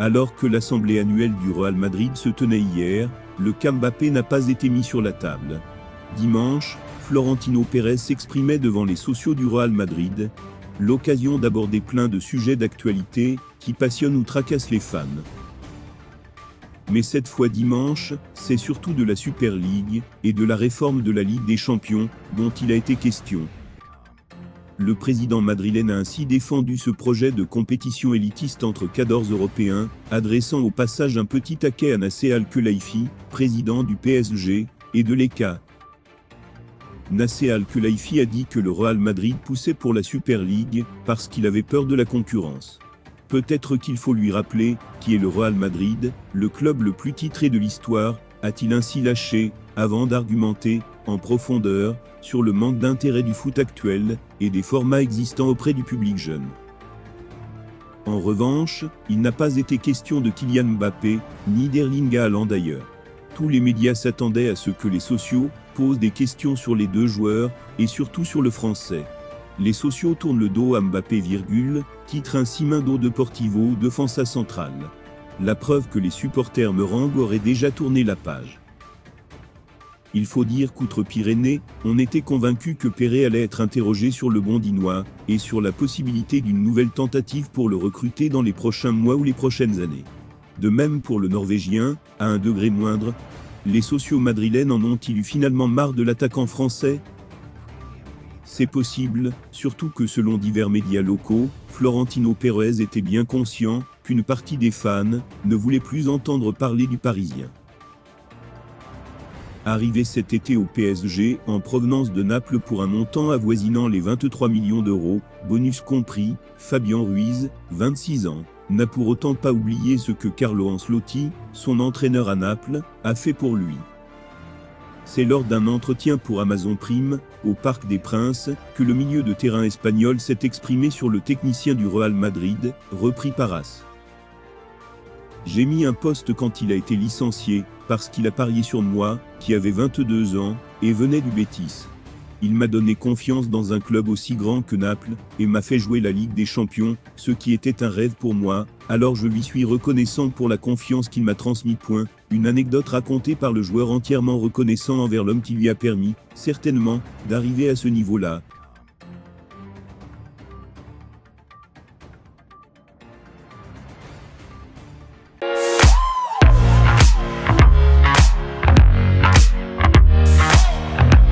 Alors que l'assemblée annuelle du Real Madrid se tenait hier, le cas Mbappé n'a pas été mis sur la table. Dimanche, Florentino Pérez s'exprimait devant les sociaux du Real Madrid, l'occasion d'aborder plein de sujets d'actualité qui passionnent ou tracassent les fans. Mais cette fois dimanche, c'est surtout de la Super League et de la réforme de la Ligue des Champions dont il a été question. Le président madrilène a ainsi défendu ce projet de compétition élitiste entre cadors européens, adressant au passage un petit taquet à Nasser Al-Khelaifi, président du PSG, et de l'ECA. Nasser Al-Khelaifi a dit que le Real Madrid poussait pour la Super League parce qu'il avait peur de la concurrence. Peut-être qu'il faut lui rappeler qui est le Real Madrid, le club le plus titré de l'histoire, a-t-il ainsi lâché, avant d'argumenter, en profondeur, sur le manque d'intérêt du foot actuel et des formats existants auprès du public jeune. En revanche, il n'a pas été question de Kylian Mbappé, ni d'Erling Haaland d'ailleurs. Tous les médias s'attendaient à ce que les sociaux posent des questions sur les deux joueurs, et surtout sur le français. Les sociaux tournent le dos à Mbappé, virgule, titre ainsi Mindo de Portivo, défensa centrale. La preuve que les supporters merengues auraient déjà tourné la page. Il faut dire qu'outre-Pyrénées, on était convaincu que Perret allait être interrogé sur le bondinois, et sur la possibilité d'une nouvelle tentative pour le recruter dans les prochains mois ou les prochaines années. De même pour le Norvégien, à un degré moindre, les sociaux madrilènes en ont-ils eu finalement marre de l'attaquant français? C'est possible, surtout que selon divers médias locaux, Florentino Pérez était bien conscient qu'une partie des fans ne voulait plus entendre parler du Parisien. Arrivé cet été au PSG en provenance de Naples pour un montant avoisinant les 23 millions d'euros, bonus compris, Fabien Ruiz, 26 ans, n'a pour autant pas oublié ce que Carlo Ancelotti, son entraîneur à Naples, a fait pour lui. C'est lors d'un entretien pour Amazon Prime, au Parc des Princes, que le milieu de terrain espagnol s'est exprimé sur le technicien du Real Madrid, repris par As. J'ai mis un poste quand il a été licencié, parce qu'il a parié sur moi, qui avait 22 ans, et venait du Bétis. Il m'a donné confiance dans un club aussi grand que Naples, et m'a fait jouer la Ligue des Champions, ce qui était un rêve pour moi, alors je lui suis reconnaissant pour la confiance qu'il m'a transmis. Point. Une anecdote racontée par le joueur entièrement reconnaissant envers l'homme qui lui a permis, certainement, d'arriver à ce niveau-là,